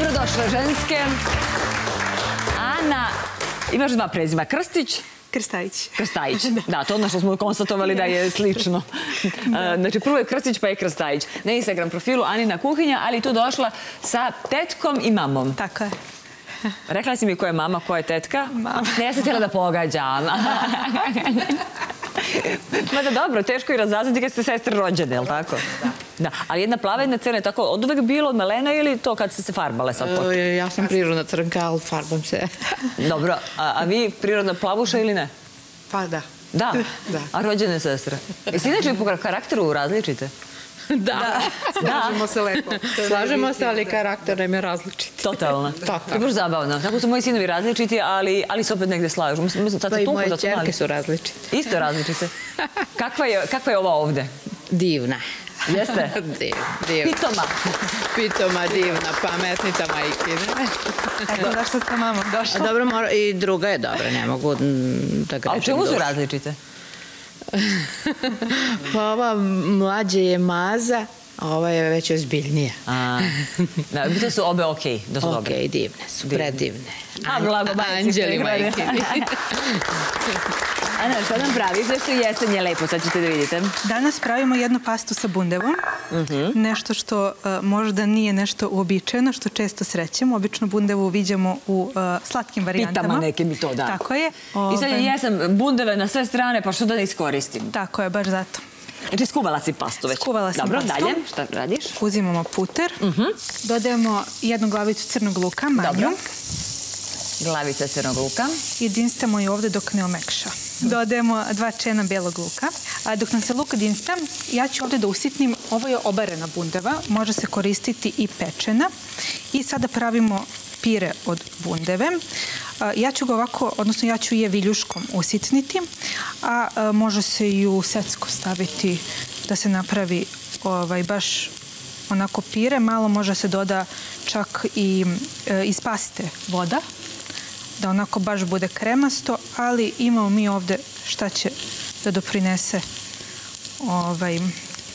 Dobrodošle ženske. Ana, imaš dva prezima. Krstić? Krstajić. Krstajić. Da, to ono što smo konstatovali da je slično. Znači, prvo je Krstić pa je Krstajić. Na Instagram profilu Anina kuhinja, ali tu došla sa tetkom i mamom. Tako je. Rekla si mi ko je mama, ko je tetka? Mama. Ne, ja sam htjela da pogađam. Mada dobro, teško je razazvati kad ste sestre rođene, je li tako? Da. Ali jedna plava, jedna crna je tako od uvek bilo od melena ili to kad ste se farbale sad počeli? E, Ja sam prirodna crnka, ali farbam se. Dobro, a, a vi prirodna plavuša ili ne? Pa da. Da. Da. A rođene sestre? Jesi inače po karakteru različite? Da. Slažemo se lepo. Slažemo se, ali karakter nam je različit. Totalno. Totalno. To je baš zabavno. Tako su moji sinovi različiti, ali, ali se opet negde slažu. Mislim, sad Pa se i moje da su mali. čerke su različite. Isto različite. Kakva je, kakva je ova ovde? Divna. Jeste? Divna. divna. Pitoma. Pitoma, divna, pametnica majke. Eto, zašto ste mamom A došla? dobro, mora, i druga je dobra, ne mogu da A grešim u čemu su različite? Pa ova mlađa je maza, a ova je već ozbiljnija. A, da, su obe okej, da su Ok, dobre. divne su, Divne. predivne. A, blago majci Anđeli majke. Ana, šta nam pravi? Sve što jesen je lepo, sad ćete da vidite. Danas pravimo jednu pastu sa bundevom. Mhm. Nešto što uh, možda nije nešto uobičajeno, što često srećemo. Obično bundevu viđamo u uh, slatkim varijantama. Pitama neke mi to da. Tako je. I sad je jesen bundeve na sve strane, pa što da ne iskoristim? Tako je, baš zato. Znači, skuvala si pastu već. Skuvala sam Dobro, pastu. dalje, šta radiš? Uzimamo puter. Dodajemo jednu glavicu crnog luka, manju. Dobro. Glavica crnog luka. I dinstamo je ovde dok ne omekša. Dodajemo dva čena belog luka. A dok nam se luk dinsta, ja ću ovde da usitnim, ovo je obarena bundeva, može se koristiti i pečena. I sada pravimo pire od bundeve. Ja ću ga ovako, odnosno ja ću je viljuškom usitniti, a, a može se i u secko staviti da se napravi ovaj, baš onako pire. Malo može se doda čak i e, iz paste voda da onako baš bude kremasto, ali imamo mi ovde šta će da doprinese ovaj,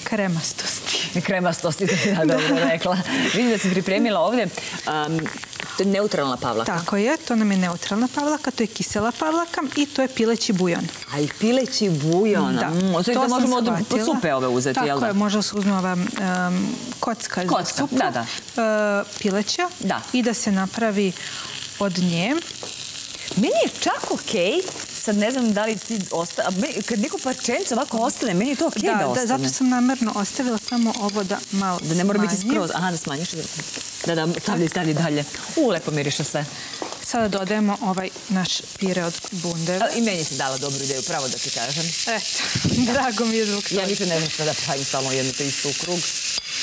kremastosti. Kremastosti, to si ja dobro rekla. Vidim da si pripremila ovde. Um, neutralna pavlaka. Tako je, to nam je neutralna pavlaka, to je kisela pavlaka i to je pileći bujon. A i pileći bujon. Da, Mm, to, da možemo od supe ove uzeti, Tako jel da? je, može se uzme ova um, kocka, za Kocka, supu, da, da. uh, pileća Da. i da se napravi od nje. Meni je čak okej, sad ne znam da li ti ostane, kad neko parčenca ovako ostane, meni je to okej da, da, ostane. zato sam namerno ostavila samo ovo da malo Da ne mora biti smanjim. skroz. Aha, da smanjiš. Da, da, stavlji, stavlji dalje. U, lepo miriše sve. Sada dodajemo ovaj naš pire od bundeve. A, I meni si dala dobru ideju, pravo da ti kažem. Eto, drago mi je zbog toga. Ja više ne znam šta da pravim stalno jednu te istu u krug.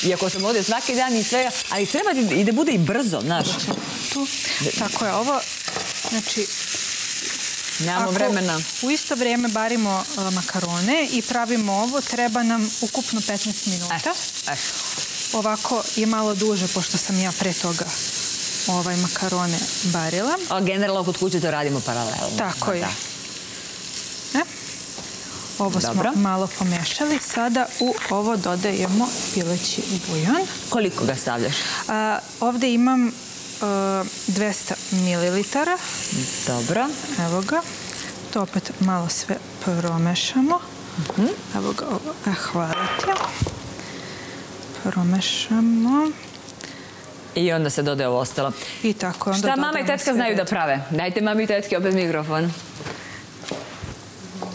Iako sam ovdje svaki dan i sve, ali treba i da bude i brzo, znaš. Tu. Tako je, ovo, znači, Nemamo vremena. u isto vrijeme barimo uh, makarone i pravimo ovo, treba nam ukupno 15 minuta. Eto, eto. Ovako je malo duže, pošto sam ja pre toga ovaj makarone barila. A generalno kod kuće to radimo paralelno. Tako je. Da. E? Ovo Dobro. smo malo pomešali. Sada u ovo dodajemo pileći bujon. Koliko ga stavljaš? A, ovde imam 200 ml. Dobro. Evo ga. To opet malo sve promešamo. Evo ga ovo. E, hvala ti. Promešamo. I onda se dodaje ovo ostalo. I tako. onda Šta mama i tetka znaju da prave? Dajte mami i tetke opet mikrofon.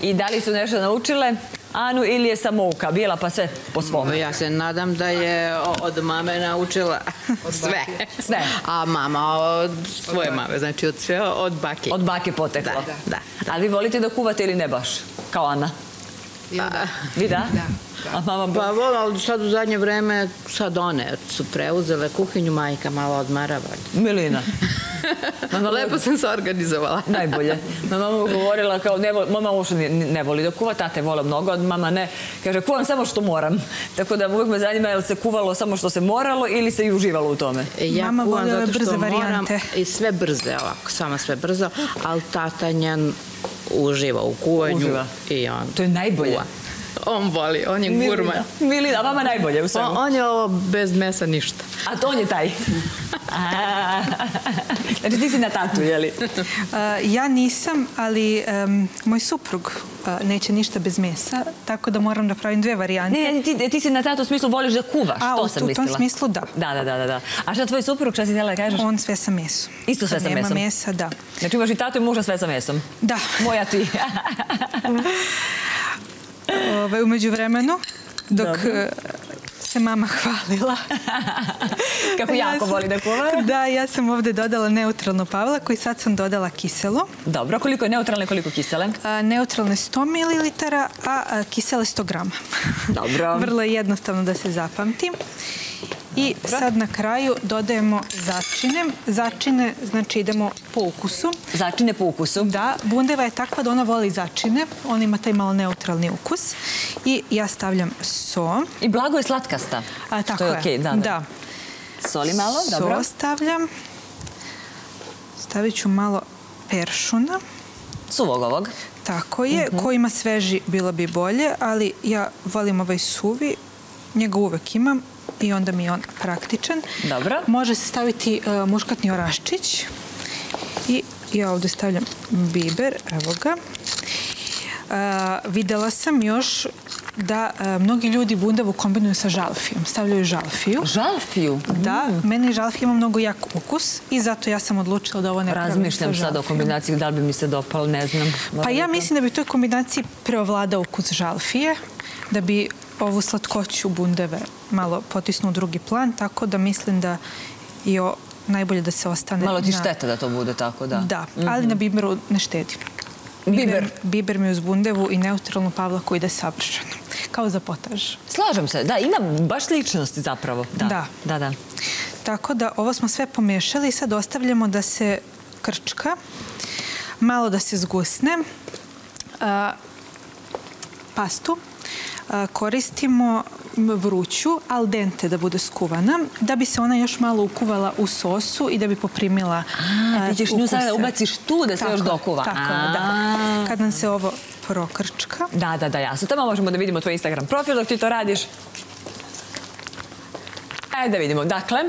I da li su nešto naučile? Anu ili je samouka, bila pa sve po svome? Ja se nadam da je od mame naučila sve. Sve. A mama od svoje mame, znači od sve od bake. Od bake poteklo. Da, da. Ali vi volite da kuvate ili ne baš? Kao Ana? Vi da? A mama Pa vola, ali sad u zadnje vreme, sad one su preuzele kuhinju, majka malo odmara. Milina. Mama Lepo sam se organizovala. Najbolje. Mama mu govorila kao, ne voli, mama uopšte ne, ne voli da kuva, tate vole mnogo, od mama ne. Kaže, kuvam samo što moram. Tako da uvijek me zanima je li se kuvalo samo što se moralo ili se i uživalo u tome. E, Ja Mama kuvam zato što brze moram varijante. i sve brze ovako, samo sve brzo, ali tata njen uživa u kuvanju. Uživa. I on To je najbolje. kuva. On voli, on je gurman. Mili, a vama najbolje u svemu. On, on je ovo bez mesa ništa. A to on je taj. A, znači ti si na tatu, jeli? A, ja nisam, ali em, moj suprug a, neće ništa bez mesa, tako da moram da pravim dve varijante. Ne, ne, ti, ti si na tatu u smislu voliš da kuvaš, A, to u sam tom mislila. smislu da. Da, da, da, da, da. A šta tvoj suprug, šta si htjela da kažeš? On sve sa mesom. Isto sve sa nema mesom? mesa, da. Znači imaš i tatu i muža sve sa mesom? Da. Moja ti. Ove, umeđu vremenu, dok Dobro. e, se mama hvalila. Kako Ja jako sam- voli da kuva. Da, ja sam ovde dodala neutralnu pavlaku i sad sam dodala kiselu. Dobro, koliko je neutralne, koliko kisele? A, neutralne 100 ml, a, a kisele 100 grama. Dobro. Vrlo je jednostavno da se zapamti. I sad na kraju dodajemo začine. Začine, znači idemo po ukusu. Začine po ukusu. Da, bundeva je takva da ona voli začine. On ima taj malo neutralni ukus. I ja stavljam so. I blago je slatkasta. A, tako to je. je. okej, da, da. Soli malo, dobro. So stavljam. Stavit ću malo peršuna. Suvog ovog. Tako je. Mhm. Ko ima sveži, bilo bi bolje, ali ja volim ovaj suvi. Njega uvek imam i onda mi je on praktičan. Dobro. Može se staviti e, muškatni oraščić. I ja ovdje stavljam biber, evo ga. E, videla sam još da e, mnogi ljudi bundevu kombinuju sa žalfijom. Stavljaju žalfiju. Žalfiju. Da, meni žalfija ima mnogo jak ukus i zato ja sam odlučila da ovo ne pravim Razmišljam sa sad o žalfijom. kombinaciji, da li bi mi se dopalo, ne znam. Pa ja mislim da bi u toj kombinaciji preovladao ukus žalfije, da bi ovu slatkoću bundeve malo potisnuo u drugi plan, tako da mislim da je o- najbolje da se ostane Malo ti na... šteta da to bude tako, da. Da, ali na biberu ne štedim. Biber. Biber mi uz bundevu i neutralnu pavlaku ide savršeno. Kao za potaž. Slažem se, da, ima baš sličnosti zapravo. Da, Da. da. da. Tako da ovo smo sve pomešali i sad ostavljamo da se krčka, malo da se zgusne. Pastu koristimo vruću, al dente da bude skuvana, da bi se ona još malo ukuvala u sosu i da bi poprimila A, ti ćeš nju sada da ukuse. ubaciš tu da se Tako još je, dokuva. Tako je, da. Kad nam se ovo prokrčka, Da, da, da, jasno. Tamo možemo da vidimo tvoj Instagram profil dok ti to radiš. Ajde da vidimo. Dakle,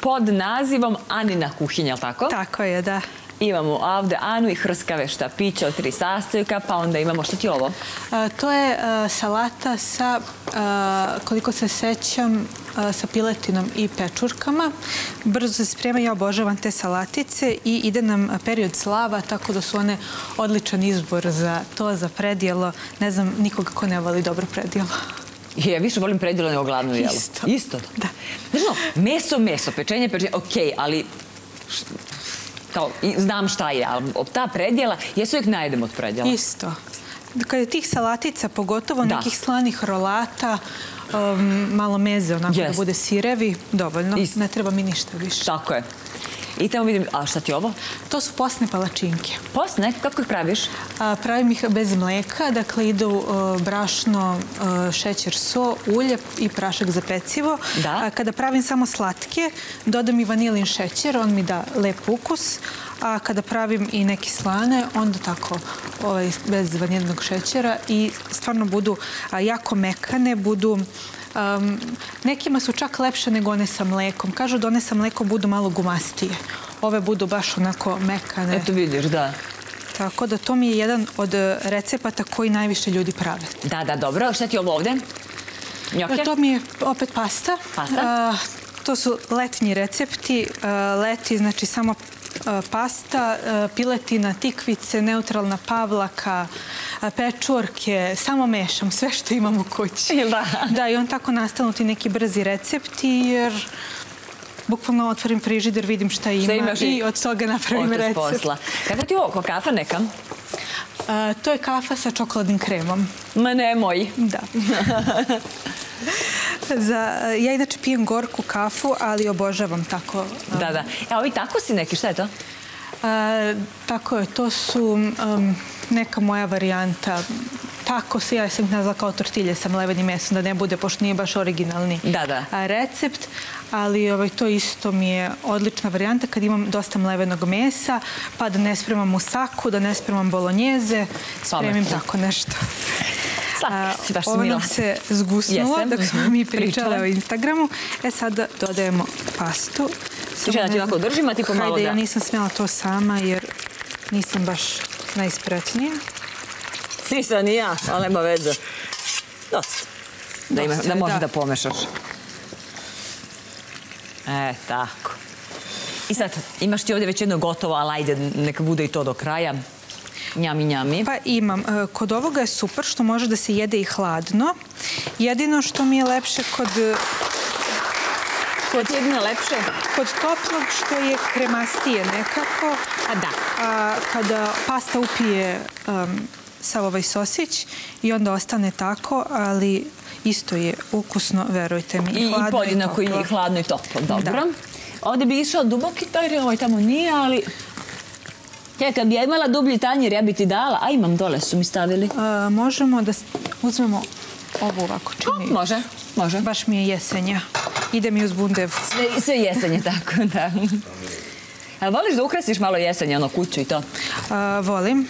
pod nazivom Anina kuhinja, jel tako? tako je, da. Imamo ovde Anu i hrskave štapiće od tri sastojka, pa onda imamo, što ti je ovo? A, to je a, salata sa, a, koliko se sećam, sa piletinom i pečurkama. Brzo se sprema, ja obožavam te salatice i ide nam period slava, tako da su one odličan izbor za to, za predjelo. Ne znam nikoga ko ne voli dobro predjelo. Je, ja više volim predjelo nego glavno jelo. Isto. Isto? Da. Znaš, no, meso, meso, pečenje, pečenje, okej, ali kao, znam šta je, ali ta predjela, ja se uvijek najedem od predjela. Isto. Kad je tih salatica, pogotovo Da. nekih slanih rolata, um, malo meze, onako da bude sirevi, dovoljno. Ne treba mi ništa više. Tako je. I tamo vidim, a šta ti je ovo? To su posne palačinke. Posne, kako ih praviš? A, Pravim ih bez mleka, dakle idu brašno, šećer, so, ulje i prašak za pecivo. Da. Kada pravim samo slatke, dodam i vanilin šećer, on mi da lep ukus. A kada pravim i neke slane, onda tako ovaj, bez vanilinog šećera i stvarno budu jako mekane, budu Um, nekima su čak lepše nego one sa mlekom. Kažu da one sa mlekom budu malo gumastije. Ove budu baš onako mekane. Eto vidiš, da. Tako da to mi je jedan od e, recepata koji najviše ljudi prave. Da, da, dobro. Šta ti je ovo ovde? Njoke? To mi je opet pasta. Pasta? A, to su letnji recepti. A, leti, znači samo a, pasta, a, piletina, tikvice, neutralna pavlaka, pečurke, samo mešam sve što imam u kući. Da? Da, i on tako nastanu ti neki brzi recepti, jer bukvalno otvorim frižider, vidim šta ima, imaš i- od toga napravim recept. posla. Kako ti ovo, kafa neka? A, to je kafa sa čokoladnim kremom. Ma nemoj. Da. Za, ja inače pijem gorku kafu, ali obožavam tako. Da, da. E, ovi tako si neki, šta je to? A, tako je, to su um, neka moja varijanta. Tako se, ja sam ih nazvala kao tortilje sa mlevenim mesom, da ne bude, pošto nije baš originalni Da, da. a, recept. Ali ovaj, to isto mi je odlična varijanta kad imam dosta mlevenog mesa, pa da ne spremam musaku, da ne spremam bolonjeze, spremim Pametno. tako nešto. Slatka si, baš Ovo nam se zgusnulo dok smo mi pričale. o Instagramu. E sada dodajemo pastu. Samo ja ti ovako držim, a ti pomalo Hajde, da- ja nisam smjela to sama jer nisam baš najspretnija. Nisam ni ja, ali nema veze. Dosta. Da, ima, da je, možeš da. da pomešaš. E, tako. I sad, imaš ti ovdje već jedno gotovo, ali ajde, neka bude i to do kraja. Njami, njami. Pa imam. E, Kod ovoga je super što može da se jede i hladno. Jedino što mi je lepše kod, Ko ti je jedino lepše? kod toplog što je kremastije nekako. A da. A, kada pasta upije um, sav ovaj sosić i onda ostane tako, ali isto je ukusno, verujte mi. I, podjednako i hladno i toplo. Dobro. Da. Ovdje bi išao duboki tanjir, ovaj tamo nije, ali... Čekaj, kad bi ja imala dublji tanjir, ja bi ti dala. A imam, dole su mi stavili. A, možemo da uzmemo ovo ovako čini. Može, može. Baš mi je jesenja. Ide mi uz bundev. Sve, sve jesenje, tako da. A voliš da ukrasiš malo jesenje, ono kuću i to? A, volim.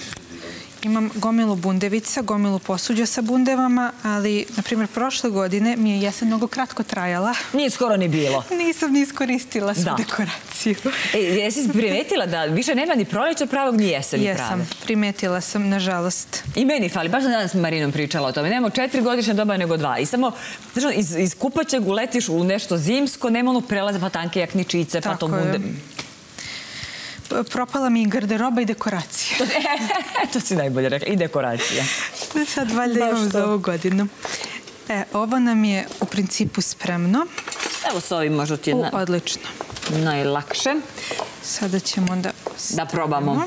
Imam gomilu bundevica, gomilu posuđa sa bundevama, ali, na primjer, prošle godine mi je jesen mnogo kratko trajala. Nije skoro ni bilo. Nisam ni iskoristila svu Da. Dekoraciju. E, jesi primetila da više nema ni proleća pravog, ni jeseni prave? Jesam, primetila sam, nažalost. I meni fali, baš sam danas s Marinom pričala o tome. Nemamo četiri godišnje doba nego dva. I samo, znaš, iz, iz kupaćeg uletiš u nešto zimsko, nema ono prelaze pa tanke jakničice, pa to je. P- Propala mi i garderoba i dekoracija. to si najbolje rekla. I dekoracija. Sad valjda Baš imam to. za ovu godinu. E, ovo nam je u principu spremno. Evo s ovim možda ti je U, na, odlično. Najlakše. Sada ćemo da... Da probamo.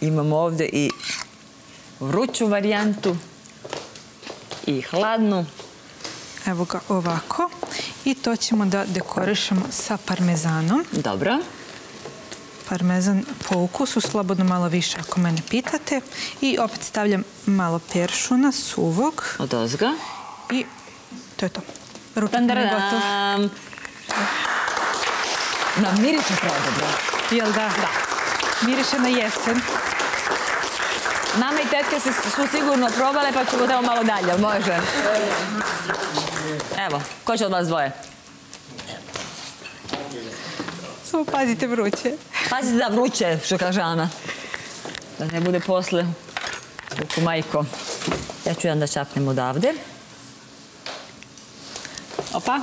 Imamo ovdje i vruću varijantu i hladnu. Evo ga ovako. I to ćemo da dekorišemo sa parmezanom. Dobro. Parmezan po ukusu, slobodno malo više ako mene pitate. I opet stavljam malo peršuna, suvog. Od ozga. I to je to. Ručak nam je gotov. Na miriše predobro. Jel da? Da. Miriše na jesen. Mama i tetke se su sigurno probale, pa ćemo tamo malo dalje, može? Evo, ko će od vas dvoje? Samo pazite vruće. Pazite da vruće, što kaže Ana. Da ne bude posle. Kuku majko. Ja ću jedan da čapnem odavde. Opa.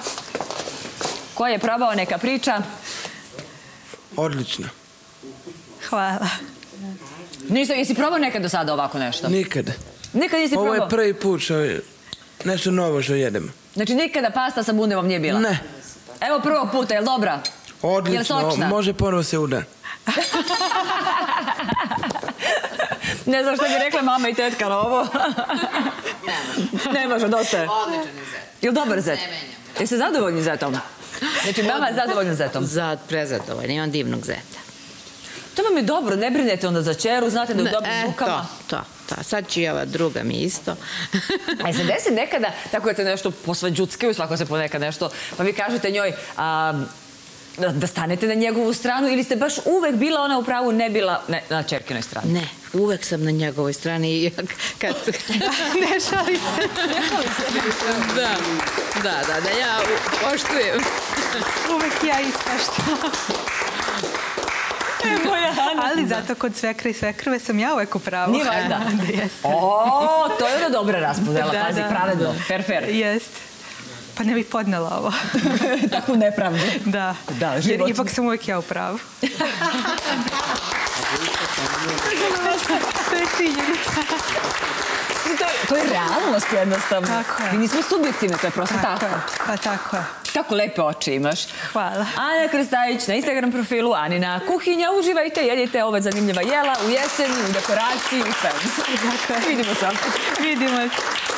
Ko je probao neka priča? Odlično. Hvala. Ništa, jesi probao nekad do sada ovako nešto? Nikad. Nikad nisi Ovo probao? je prvi put što nešto novo što jedem. Znači nikada pasta sa bundevom nije bila? Ne. Evo prvog puta, je li dobra? Odlično. Može ponovo se uda. Ne znam što bi rekla mama i tetka na ovo. ne može, dosta je. Odličan je zet. Je li dobar zet? Ne menjam. Jeste zadovoljni zetom? Znači, mama je zadovoljna zetom. Za prezadovoljni, imam divnog zeta. To vam je dobro, ne brinete onda za čeru, znate da je u dobrim e, rukama. to, to, to. Sad će i ova druga mi isto. A je se desi nekada, tako da te nešto posve džuckaju, svako se ponekad nešto, pa vi kažete njoj a, da, stanete na njegovu stranu ili ste baš uvek bila ona u pravu, ne bila ne, na čerkinoj strani? Ne, uvek sam na njegovoj strani i kad... ne šali se. da, da, da, da ja poštujem. Uvek ja ispaštam. E, moja Ana. Ali zato kod svekra i svekrve sam ja uvek u pravu. Nije valjda? Da, jeste. O, to je ona dobra raspodela, pazi, pravedno, fair, fair. Jest. Pa ne bih podnela ovo. Takvu nepravdu. Da. Da, Jer ipak sam uvek ja u pravu. to je činjenica. To je, to je realnost jednostavno. Tako je. Mi nismo subjektivni, to je prosto tako. Tako je. Pa tako je. Tako lepe oči imaš. Hvala. Ana Krstajić na Instagram profilu Anina kuhinja. Uživajte, jedite ove zanimljiva jela u jeseni, u dekoraciji i sve. Vidimo se. Vidimo se.